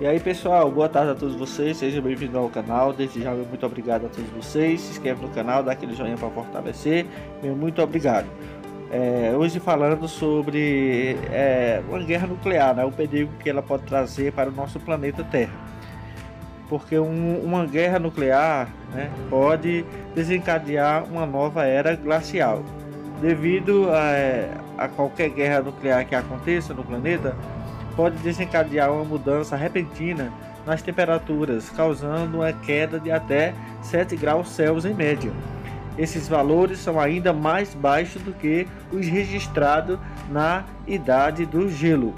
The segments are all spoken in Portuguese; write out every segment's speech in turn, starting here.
E aí pessoal, boa tarde a todos vocês, sejam bem-vindos ao canal, desde já muito obrigado a todos vocês, se inscreve no canal, dá aquele joinha para fortalecer, meu muito obrigado. É, hoje falando sobre é, uma guerra nuclear, né, o perigo que ela pode trazer para o nosso planeta Terra. Porque um, uma guerra nuclear né, pode desencadear uma nova era glacial. Devido a, a qualquer guerra nuclear que aconteça no planeta, pode desencadear uma mudança repentina nas temperaturas, causando uma queda de até 7 graus Celsius em média. Esses valores são ainda mais baixos do que os registrados na Idade do Gelo.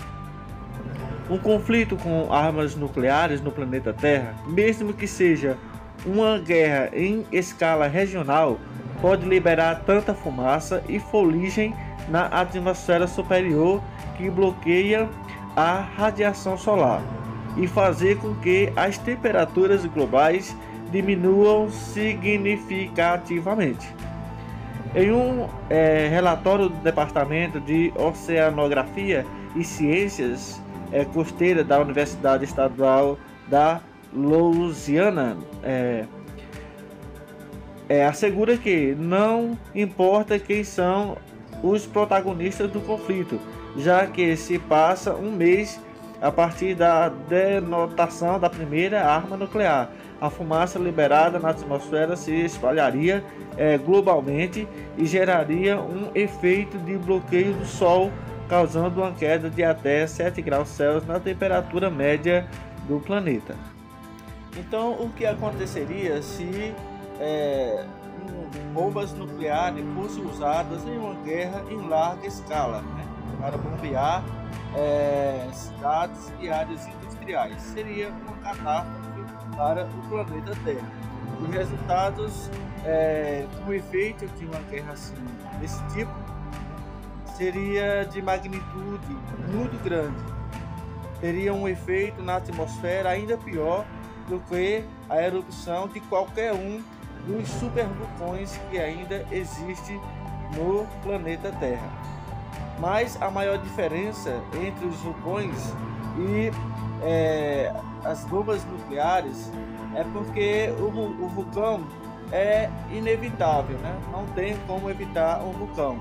Um conflito com armas nucleares no planeta Terra, mesmo que seja uma guerra em escala regional, pode liberar tanta fumaça e fuligem na atmosfera superior que bloqueia a radiação solar e fazer com que as temperaturas globais diminuam significativamente. Em um é, relatório do Departamento de Oceanografia e Ciências é, Costeiras da Universidade Estadual da Louisiana, é, é, assegura que não importa quem são os protagonistas do conflito, já que se passa um mês a partir da denotação da primeira arma nuclear. A fumaça liberada na atmosfera se espalharia é, globalmente e geraria um efeito de bloqueio do Sol, causando uma queda de até 7 graus Celsius na temperatura média do planeta. Então, o que aconteceria se é, bombas nucleares fossem usadas em uma guerra em larga escala? Né? para bombear é, cidades e áreas industriais. Seria uma catástrofe para o planeta Terra. Os resultados é, efeito de uma guerra assim, desse tipo seria de magnitude muito grande. Teria um efeito na atmosfera ainda pior do que a erupção de qualquer um dos supervulcões que ainda existe no planeta Terra. Mas a maior diferença entre os vulcões e é, as bombas nucleares é porque o, o vulcão é inevitável, né? não tem como evitar um vulcão.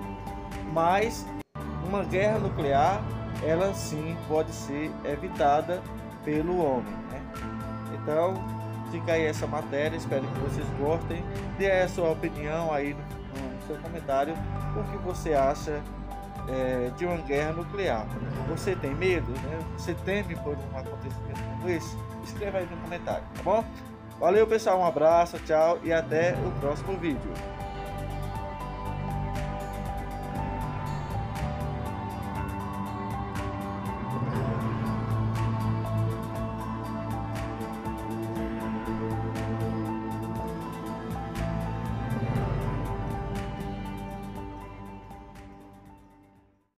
Mas uma guerra nuclear, ela sim pode ser evitada pelo homem. Né? Então, fica aí essa matéria, espero que vocês gostem. Dê a sua opinião aí no, no seu comentário, o que você acha é, de uma guerra nuclear. Você tem medo? Né? Você teme por um acontecimento como esse? Escreva aí no comentário, tá bom? Valeu pessoal, um abraço, tchau e até o próximo vídeo.